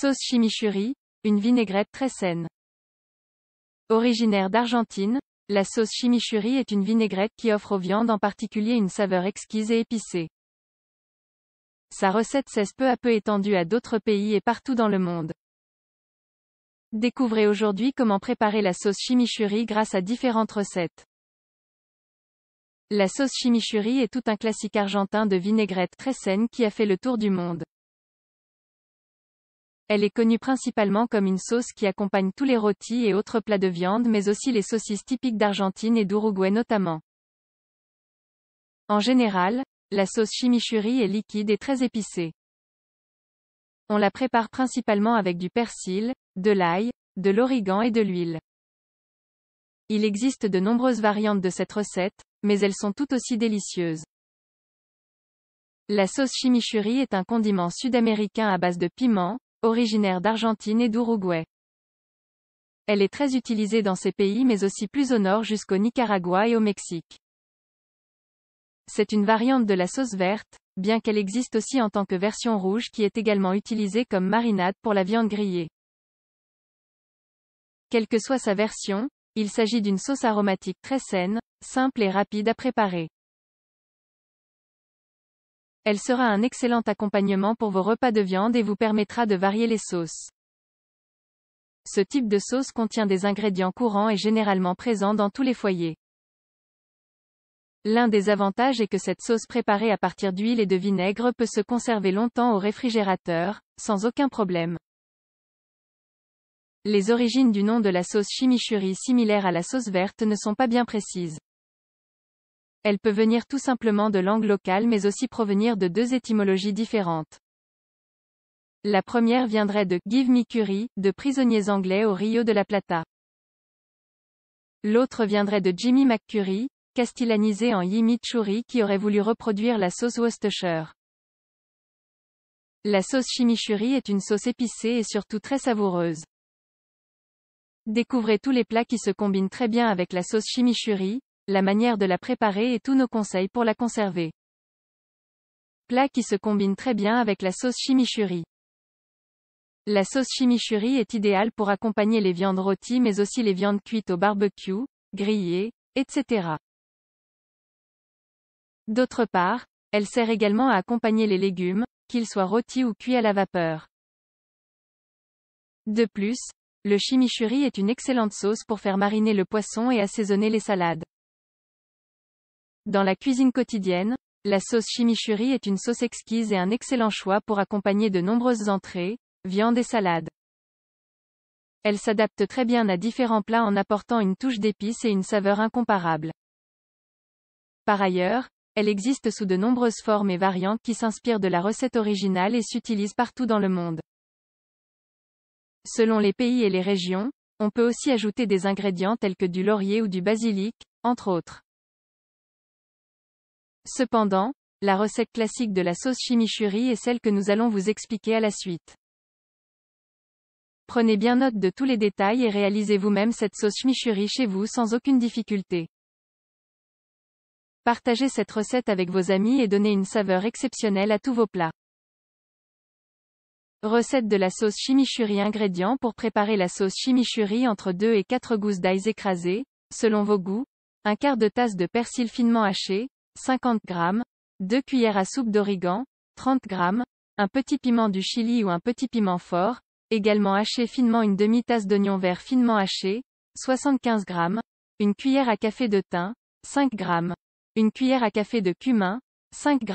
Sauce chimichurri, une vinaigrette très saine. Originaire d'Argentine, la sauce chimichurri est une vinaigrette qui offre aux viandes en particulier une saveur exquise et épicée. Sa recette s'est peu à peu étendue à d'autres pays et partout dans le monde. Découvrez aujourd'hui comment préparer la sauce chimichurri grâce à différentes recettes. La sauce chimichurri est tout un classique argentin de vinaigrette très saine qui a fait le tour du monde. Elle est connue principalement comme une sauce qui accompagne tous les rôtis et autres plats de viande mais aussi les saucisses typiques d'Argentine et d'Uruguay notamment. En général, la sauce chimichurri est liquide et très épicée. On la prépare principalement avec du persil, de l'ail, de l'origan et de l'huile. Il existe de nombreuses variantes de cette recette, mais elles sont toutes aussi délicieuses. La sauce chimichurri est un condiment sud-américain à base de piment, originaire d'Argentine et d'Uruguay. Elle est très utilisée dans ces pays mais aussi plus au nord jusqu'au Nicaragua et au Mexique. C'est une variante de la sauce verte, bien qu'elle existe aussi en tant que version rouge qui est également utilisée comme marinade pour la viande grillée. Quelle que soit sa version, il s'agit d'une sauce aromatique très saine, simple et rapide à préparer. Elle sera un excellent accompagnement pour vos repas de viande et vous permettra de varier les sauces. Ce type de sauce contient des ingrédients courants et généralement présents dans tous les foyers. L'un des avantages est que cette sauce préparée à partir d'huile et de vinaigre peut se conserver longtemps au réfrigérateur, sans aucun problème. Les origines du nom de la sauce chimichurri similaire à la sauce verte ne sont pas bien précises. Elle peut venir tout simplement de langue locale mais aussi provenir de deux étymologies différentes. La première viendrait de Give Me Curry, de prisonniers anglais au Rio de la Plata. L'autre viendrait de Jimmy McCurry, castillanisé en Yimi Churi qui aurait voulu reproduire la sauce Worcestershire. La sauce chimichurri est une sauce épicée et surtout très savoureuse. Découvrez tous les plats qui se combinent très bien avec la sauce chimichurri, la manière de la préparer et tous nos conseils pour la conserver. Plat qui se combine très bien avec la sauce chimichurri. La sauce chimichurri est idéale pour accompagner les viandes rôties mais aussi les viandes cuites au barbecue, grillées, etc. D'autre part, elle sert également à accompagner les légumes, qu'ils soient rôtis ou cuits à la vapeur. De plus, le chimichurri est une excellente sauce pour faire mariner le poisson et assaisonner les salades. Dans la cuisine quotidienne, la sauce chimichurri est une sauce exquise et un excellent choix pour accompagner de nombreuses entrées, viande et salades. Elle s'adapte très bien à différents plats en apportant une touche d'épices et une saveur incomparable. Par ailleurs, elle existe sous de nombreuses formes et variantes qui s'inspirent de la recette originale et s'utilisent partout dans le monde. Selon les pays et les régions, on peut aussi ajouter des ingrédients tels que du laurier ou du basilic, entre autres. Cependant, la recette classique de la sauce chimichurri est celle que nous allons vous expliquer à la suite. Prenez bien note de tous les détails et réalisez vous-même cette sauce chimichurri chez vous sans aucune difficulté. Partagez cette recette avec vos amis et donnez une saveur exceptionnelle à tous vos plats. Recette de la sauce chimichurri Ingrédients pour préparer la sauce chimichurri entre 2 et 4 gousses d'ail écrasées, selon vos goûts, un quart de tasse de persil finement haché, 50 g, 2 cuillères à soupe d'origan, 30 g, un petit piment du Chili ou un petit piment fort, également haché finement une demi-tasse d'oignon vert finement haché, 75 g, une cuillère à café de thym, 5 g, une cuillère à café de cumin, 5 g,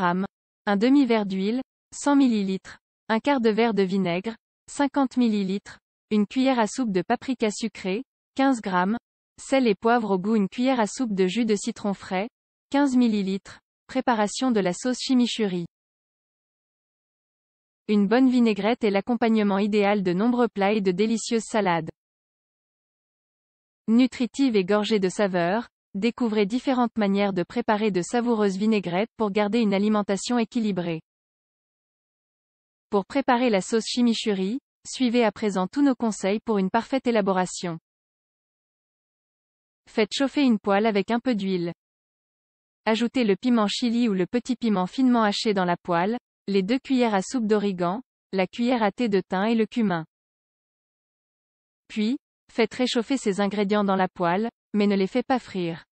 un demi-verre d'huile, 100 ml, un quart de verre de vinaigre, 50 ml, une cuillère à soupe de paprika sucré, 15 g, sel et poivre au goût une cuillère à soupe de jus de citron frais, 15 ml. Préparation de la sauce chimichurri. Une bonne vinaigrette est l'accompagnement idéal de nombreux plats et de délicieuses salades. Nutritive et gorgée de saveurs, découvrez différentes manières de préparer de savoureuses vinaigrettes pour garder une alimentation équilibrée. Pour préparer la sauce chimichurri, suivez à présent tous nos conseils pour une parfaite élaboration. Faites chauffer une poêle avec un peu d'huile. Ajoutez le piment chili ou le petit piment finement haché dans la poêle, les deux cuillères à soupe d'origan, la cuillère à thé de thym et le cumin. Puis, faites réchauffer ces ingrédients dans la poêle, mais ne les faites pas frire.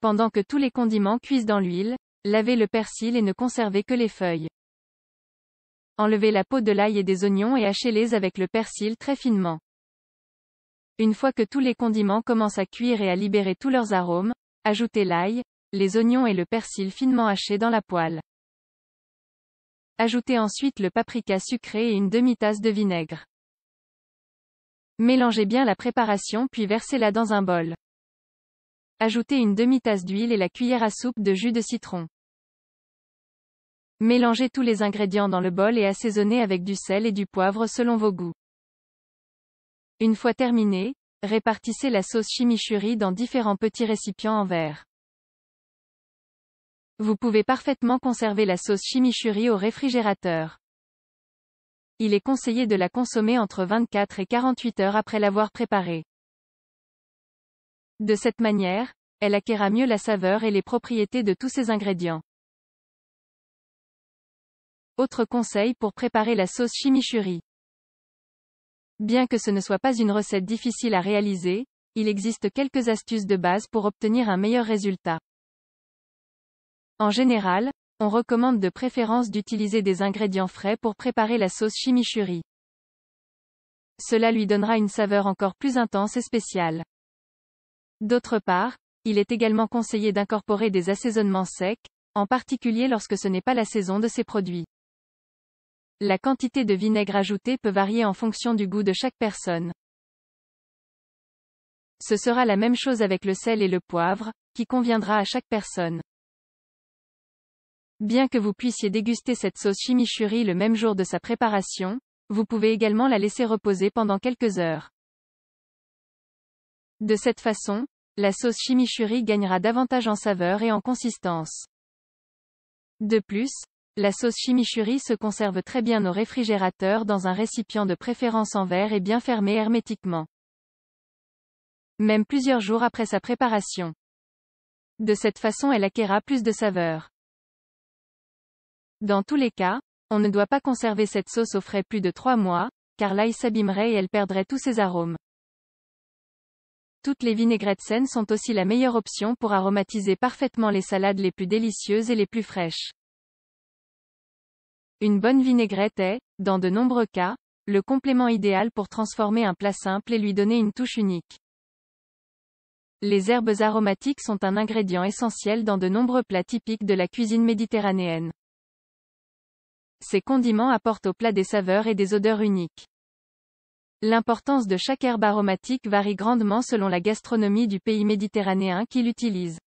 Pendant que tous les condiments cuisent dans l'huile, lavez le persil et ne conservez que les feuilles. Enlevez la peau de l'ail et des oignons et hachez-les avec le persil très finement. Une fois que tous les condiments commencent à cuire et à libérer tous leurs arômes, ajoutez l'ail, les oignons et le persil finement hachés dans la poêle. Ajoutez ensuite le paprika sucré et une demi-tasse de vinaigre. Mélangez bien la préparation puis versez-la dans un bol. Ajoutez une demi-tasse d'huile et la cuillère à soupe de jus de citron. Mélangez tous les ingrédients dans le bol et assaisonnez avec du sel et du poivre selon vos goûts. Une fois terminé, répartissez la sauce chimichurri dans différents petits récipients en verre. Vous pouvez parfaitement conserver la sauce chimichurri au réfrigérateur. Il est conseillé de la consommer entre 24 et 48 heures après l'avoir préparée. De cette manière, elle acquérera mieux la saveur et les propriétés de tous ses ingrédients. Autre conseil pour préparer la sauce chimichurri. Bien que ce ne soit pas une recette difficile à réaliser, il existe quelques astuces de base pour obtenir un meilleur résultat. En général, on recommande de préférence d'utiliser des ingrédients frais pour préparer la sauce chimichurri. Cela lui donnera une saveur encore plus intense et spéciale. D'autre part, il est également conseillé d'incorporer des assaisonnements secs, en particulier lorsque ce n'est pas la saison de ces produits. La quantité de vinaigre ajouté peut varier en fonction du goût de chaque personne. Ce sera la même chose avec le sel et le poivre, qui conviendra à chaque personne. Bien que vous puissiez déguster cette sauce chimichurri le même jour de sa préparation, vous pouvez également la laisser reposer pendant quelques heures. De cette façon, la sauce chimichurri gagnera davantage en saveur et en consistance. De plus, la sauce chimichurri se conserve très bien au réfrigérateur dans un récipient de préférence en verre et bien fermé hermétiquement. Même plusieurs jours après sa préparation. De cette façon elle acquérera plus de saveur. Dans tous les cas, on ne doit pas conserver cette sauce au frais plus de 3 mois, car l'ail s'abîmerait et elle perdrait tous ses arômes. Toutes les vinaigrettes saines sont aussi la meilleure option pour aromatiser parfaitement les salades les plus délicieuses et les plus fraîches. Une bonne vinaigrette est, dans de nombreux cas, le complément idéal pour transformer un plat simple et lui donner une touche unique. Les herbes aromatiques sont un ingrédient essentiel dans de nombreux plats typiques de la cuisine méditerranéenne. Ces condiments apportent au plat des saveurs et des odeurs uniques. L'importance de chaque herbe aromatique varie grandement selon la gastronomie du pays méditerranéen qui l'utilise.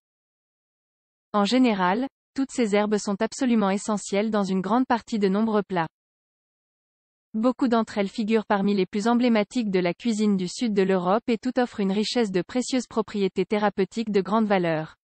En général, toutes ces herbes sont absolument essentielles dans une grande partie de nombreux plats. Beaucoup d'entre elles figurent parmi les plus emblématiques de la cuisine du sud de l'Europe et tout offre une richesse de précieuses propriétés thérapeutiques de grande valeur.